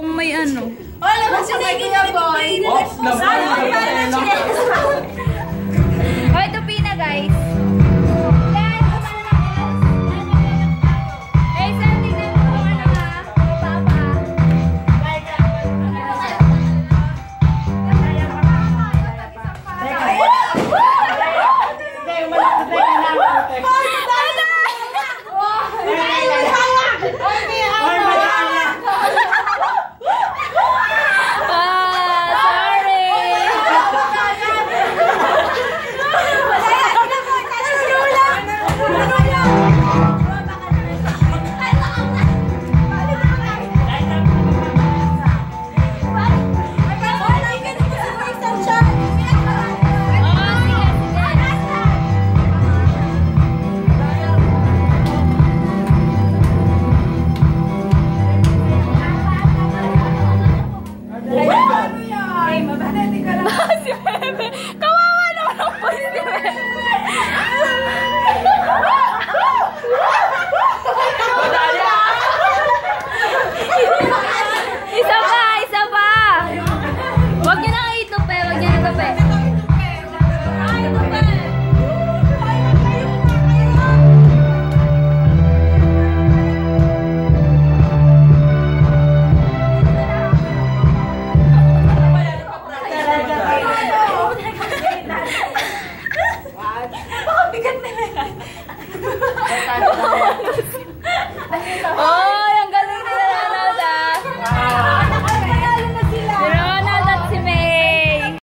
kung may ano. Oh, labas yung nakikita, boy! Ops, labas! Labas! Labas! bigat na nila.